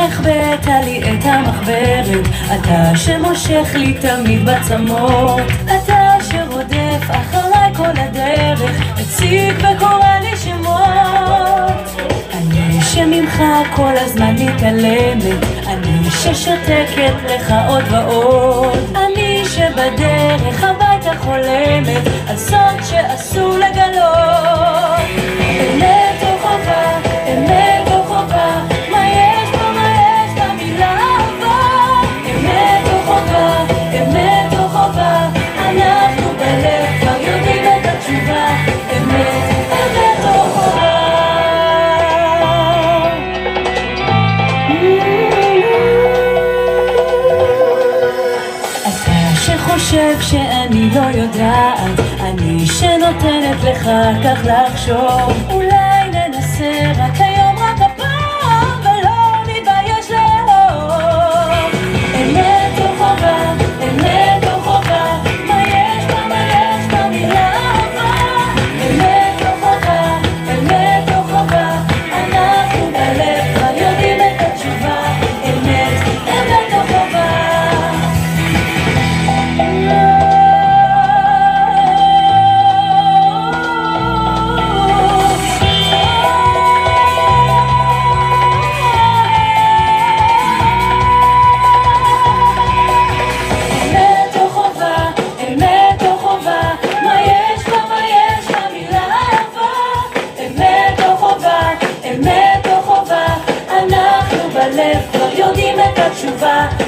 שהחבאת לי את המחברת, אתה שמושך לי תמיד בצמות, אתה שרודף אחריי כל הדרך, מציג וקורא לי שמות. אני שממך כל הזמן מתעלמת, אני ששותקת לך עוד ועוד, אני שבדרך הביתה חולמת, על סוד שאסור לגלות אתה שחושב שאני לא יודעת, אני שנותנת לך כך לחשוב. אולי הלב כבר יודעים את התשובה.